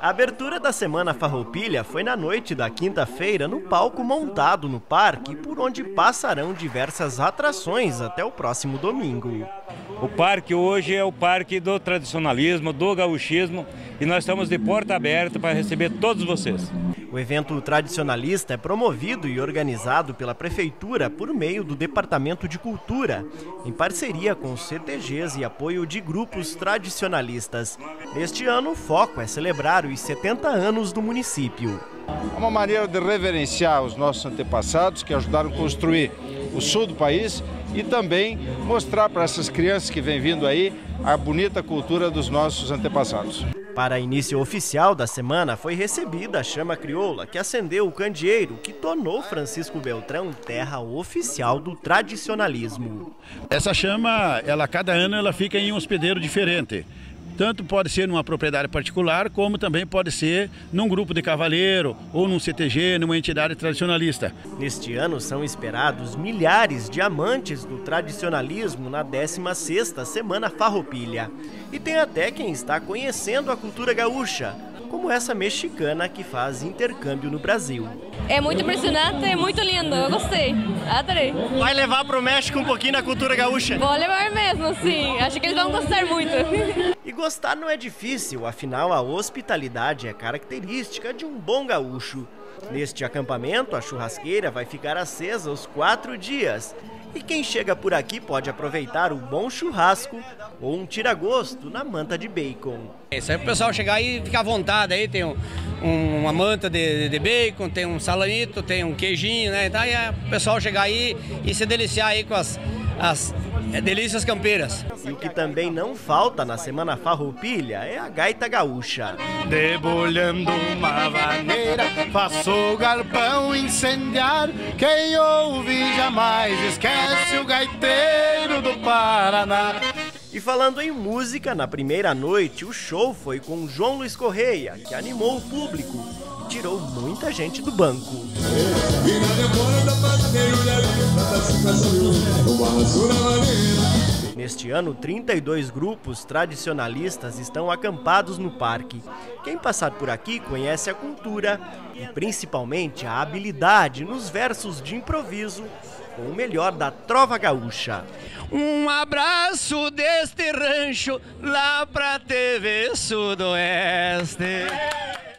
A abertura da Semana Farroupilha foi na noite da quinta-feira no palco montado no parque, por onde passarão diversas atrações até o próximo domingo. O parque hoje é o parque do tradicionalismo, do gauchismo e nós estamos de porta aberta para receber todos vocês. O evento tradicionalista é promovido e organizado pela Prefeitura por meio do Departamento de Cultura, em parceria com os CTGs e apoio de grupos tradicionalistas. Neste ano, o foco é celebrar os 70 anos do município. É uma maneira de reverenciar os nossos antepassados que ajudaram a construir o sul do país e também mostrar para essas crianças que vêm vindo aí a bonita cultura dos nossos antepassados. Para início oficial da semana, foi recebida a chama crioula, que acendeu o candeeiro, que tornou Francisco Beltrão terra oficial do tradicionalismo. Essa chama, ela cada ano ela fica em um hospedeiro diferente. Tanto pode ser numa propriedade particular, como também pode ser num grupo de cavaleiro ou num CTG, numa entidade tradicionalista. Neste ano são esperados milhares de amantes do tradicionalismo na 16ª Semana Farroupilha. E tem até quem está conhecendo a cultura gaúcha, como essa mexicana que faz intercâmbio no Brasil. É muito impressionante, é muito lindo, eu gostei, adorei. Vai levar para o México um pouquinho da cultura gaúcha? Vou levar mesmo, sim, acho que eles vão gostar muito. Gostar não é difícil, afinal a hospitalidade é característica de um bom gaúcho. Neste acampamento, a churrasqueira vai ficar acesa os quatro dias. E quem chega por aqui pode aproveitar o bom churrasco ou um tira-gosto na manta de bacon. Isso aí o pessoal chegar e ficar à vontade aí, tem um, um, uma manta de, de, bacon, tem um salamito, tem um queijinho, né? Então aí é o pessoal chegar aí e se deliciar aí com as, as é delícias campeiras. E o que também não falta na Semana Farroupilha é a gaita gaúcha. Debulhando uma vaneira, faço o galpão incendiar. Quem ouve jamais esquece o gaiteiro do Paraná. E falando em música, na primeira noite o show foi com João Luiz Correia, que animou o público e tirou muita gente do banco. Neste ano, 32 grupos tradicionalistas estão acampados no parque. Quem passar por aqui conhece a cultura e principalmente a habilidade nos versos de improviso com o melhor da trova gaúcha. Um abraço deste rancho lá pra TV Sudoeste.